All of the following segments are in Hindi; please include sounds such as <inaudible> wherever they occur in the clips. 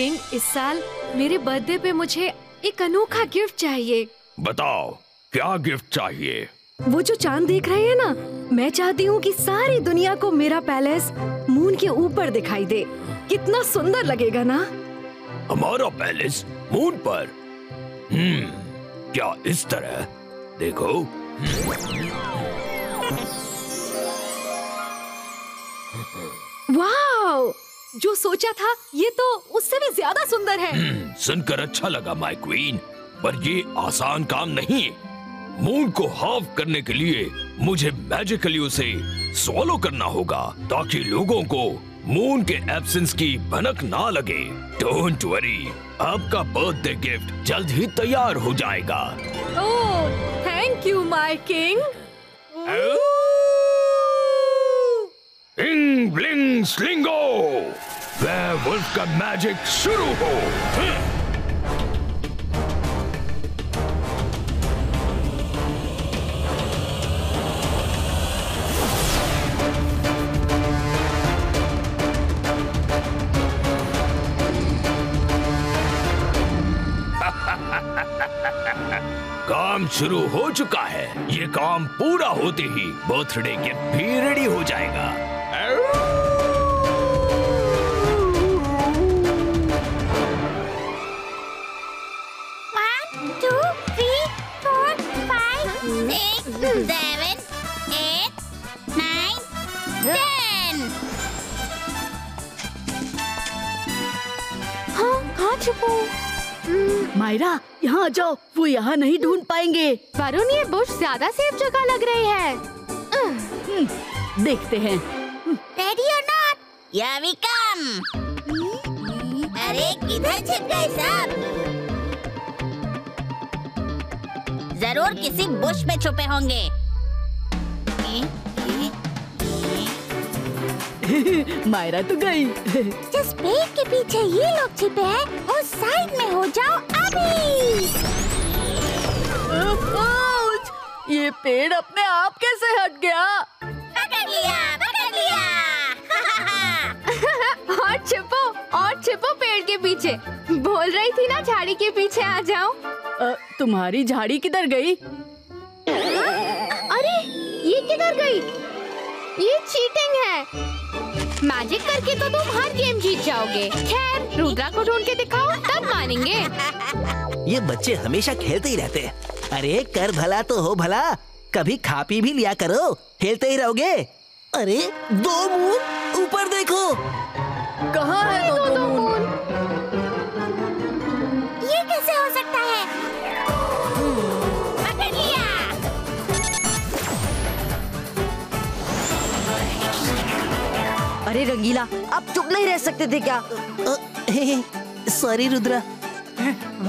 किंग इस साल मेरे बर्थडे पे मुझे एक अनोखा गिफ्ट चाहिए। बताओ क्या गिफ्ट चाहिए? वो जो चाँद देख रहे हैं ना मैं चाहती हूँ कि सारी दुनिया को मेरा पैलेस मून के ऊपर दिखाई दे। कितना सुंदर लगेगा ना? हमारा पैलेस मून पर। हम्म क्या इस तरह? देखो। जो सोचा था ये तो उससे भी ज़्यादा सुंदर है। हम्म, सुनकर अच्छा लगा माय क्वीन पर ये आसान काम नहीं। मून को हाफ़ करने के लिए मुझे मैजिकली उसे सॉलो करना होगा ताकि लोगों को मून के एब्सेंस की भनक ना लगे। डोंट वरी आपका बर्थडे गिफ्ट जल्द ही तैयार हो जाएगा। Oh thank you my king इंग ब्लिंग स्लिंगो वुल्फ का मैजिक शुरू हो। काम शुरू हो चुका है। ये काम पूरा होते ही बर्थडे गिफ्ट भी रेडी हो जाएगा। छुपो मायरा यहाँ जाओ वो यहाँ नहीं ढूंढ पाएँगे वरुण ये बुश ज़्यादा सेफ़ जगह लग रही है हम्म, देखते हैं Ready or not? Here we come. अरे किधर छिप गए सब? ज़रूर किसी बुश में छुपे होंगे <laughs> मायरा तो गई। जिस पेड़ के पीछे ये लोग छिपे हैं उस साइड में हो जाओ अभी! ये पेड़ अपने आप कैसे हट गया? पकड़ लिया पकड़ लिया। <laughs> और छिपो और छिपो पेड़ के पीछे। बोल रही थी ना झाड़ी के पीछे आ जाओ। तुम्हारी झाड़ी किधर गई? अरे ये किधर गई? ये चीटिंग है। मैजिक करके तो तुम हर गेम जीत जाओगे। खैर रुद्रा को ढूंढ के दिखाओ तब मानेंगे। ये बच्चे हमेशा खेलते ही रहते हैं। अरे कर भला तो हो भला। कभी खा पी भी लिया करो। खेलते ही रहोगे। अरे दो मुँह ऊपर देखो। कहाँ है दो अरे रंगीला आप चुप नहीं रह सकते थे क्या? सॉरी रुद्रा।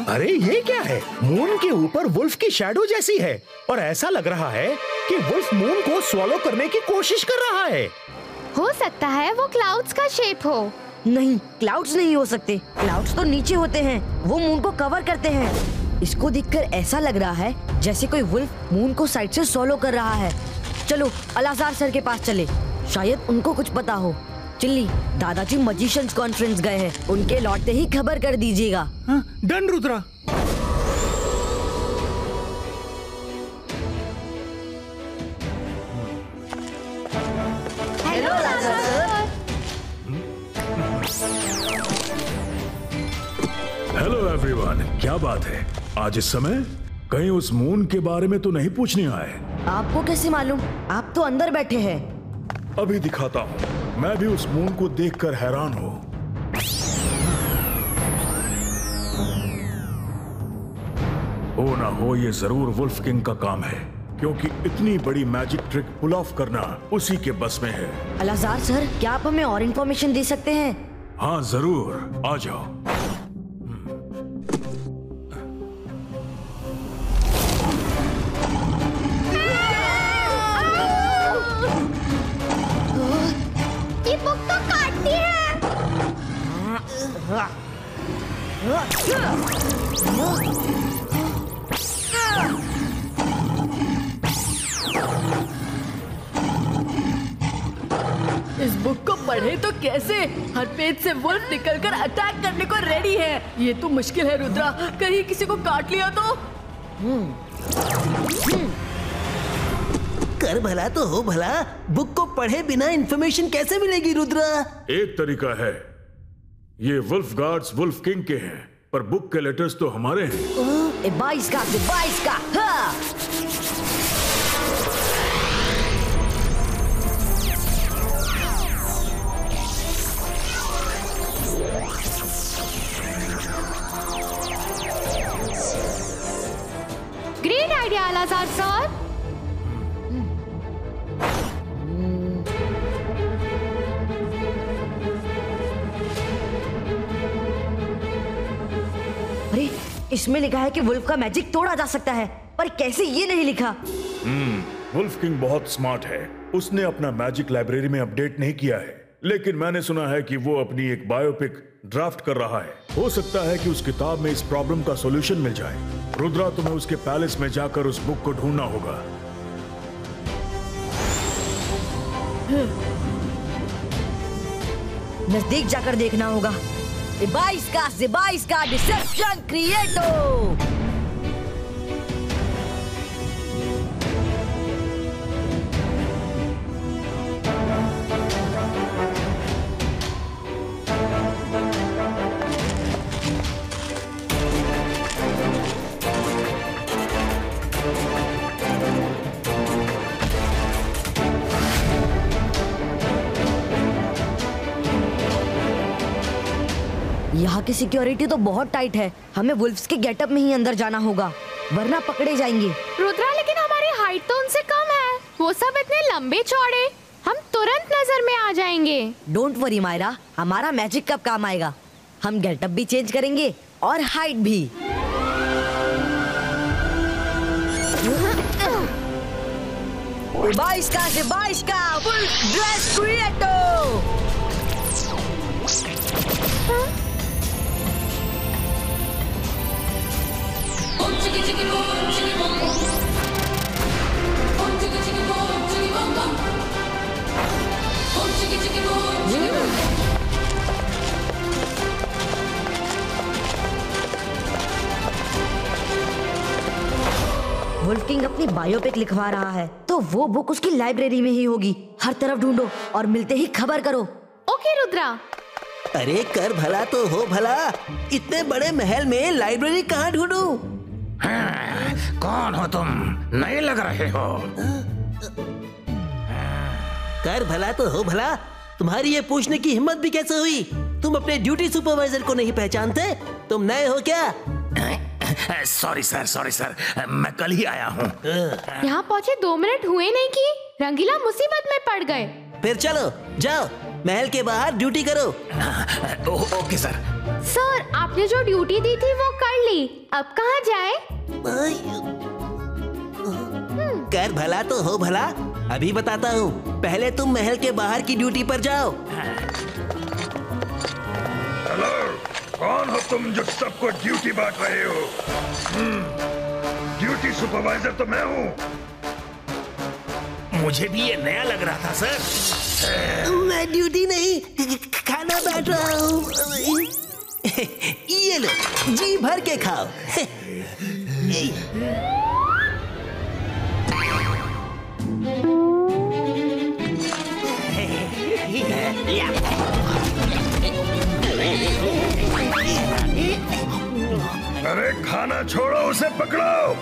अरे ये क्या है? मून के ऊपर वुल्फ की शैडो जैसी है। और ऐसा लग रहा है कि वुल्फ मून को स्वॉलो करने की कोशिश कर रहा है। हो सकता है वो क्लाउड्स का शेप हो। नहीं क्लाउड्स नहीं हो सकते। क्लाउड्स तो नीचे होते हैं। वो मून को कवर करते हैं। इसको देखकर ऐसा लग रहा है जैसे कोई वुल्फ मून को साइड से सोलो कर रहा है। चलो अलाजार सर के पास चले। शायद उनको कुछ पता हो। चिल्ली दादाजी मजिशियंस कॉन्फ्रेंस गए हैं। उनके लौटते ही खबर कर दीजिएगा। हाँ, done Rudra hello hello everyone क्या बात है? आज इस समय कहीं उस मून के बारे में तो नहीं पूछने आए। आपको कैसे मालूम? आप तो अंदर बैठे हैं। अभी दिखाता हूँ। मैं भी उस मून को देखकर हैरान हूँ। हो ना हो ये ज़रूर वुल्फ किंग का काम है क्योंकि इतनी बड़ी मैजिक ट्रिक पुल ऑफ़ करना उसी के बस में है। अलाजार सर क्या आप हमें और इन्फॉर्मेशन दे सकते हैं? हाँ ज़रूर। आ जाओ। इस बुक को पढ़े तो कैसे? हर पेज से वुल्फ निकलकर अटैक करने को रेडी है। ये तो मुश्किल है रुद्रा। कहीं किसी को काट लिया तो? कर भला तो हो भला। बुक को पढ़े बिना इन्फॉर्मेशन कैसे मिलेगी रुद्रा? एक तरीका है। ये वुल्फ गार्ड्स वुल्फ किंग के हैं, पर बुक के लेटर्स तो हमारे हैं। बाईस का बाईस का हाँ। Great idea Alazar sir. अरे इसमें लिखा है कि वुल्फ का मैजिक तोड़ा जा सकता है पर कैसे ये नहीं लिखा? हम्म वुल्फ किंग बहुत स्मार्ट है। उसने अपना मैजिक लाइब्रेरी में अपडेट नहीं किया है। लेकिन मैंने सुना है कि वो अपनी एक बायोपिक ड्राफ्ट कर रहा है। हो सकता है कि उस किताब में इस प्रॉब्लम का सॉल्यूशन मिल जाए। रुद्रा तुम्हें उसके पैलेस में जाकर उस बुक को ढूंढना होगा। नज़दीक जाकर देखना होगा। ए बाईस का ए बाईस का यहाँ की सिक्योरिटी तो बहुत टाइट है। हमें वुल्फ्स के गेटअप में ही अंदर जाना होगा। वरना पकड़े जाएँगे। रुद्रा लेकिन हमारी हाइट तो उनसे कम है। वो सब इतने लंबे चौड़े। हम तुरंत नज़र में आ जाएँगे। Don't worry Myra. हमारा मैजिक कब काम आएगा? हम गेटअप भी चेंज करेंगे और हाइट भी। बाईस का से बाईस का वुल्फ ड्रेस क्रिएटो वुल्फ किंग अपनी बायोपिक लिखवा रहा है तो वो बुक उसकी लाइब्रेरी में ही होगी। हर तरफ़ ढूंढो और मिलते ही खबर करो। ओके रुद्रा। अरे कर भला तो हो भला। इतने बड़े महल में लाइब्रेरी कहाँ ढूंढूं? कौन हो तुम? नए लग रहे हो। कर भला तो हो भला। तुम्हारी ये पूछने की हिम्मत भी कैसे हुई? तुम अपने ड्यूटी सुपरवाइजर को नहीं पहचानते? तुम नए हो क्या? सॉरी सर सॉरी सर मैं कल ही आया हूँ। यहाँ पहुँचे दो मिनट हुए नहीं कि रंगीला मुसीबत में पड़ गए। फिर चलो जाओ महल के बाहर ड्यूटी करो। ओ- ओके सर सर आपने जो ड्यूटी दी थी वो कर ली। अब कहाँ जाए? कर भला तो हो भला। अभी बताता हूँ पहले तुम महल के बाहर की ड्यूटी पर जाओ। हेलो कौन हो तुम जो सबको ड्यूटी बांट रहे हो? ड्यूटी सुपरवाइजर तो मैं हूँ। मुझे भी ये नया लग रहा था सर। मैं ड्यूटी नहीं खाना बैठ रहा हूँ। ये लो जी भर के खाओ। अरे खाना छोड़ो उसे पकड़ो।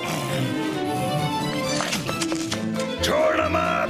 छोड़ना मत।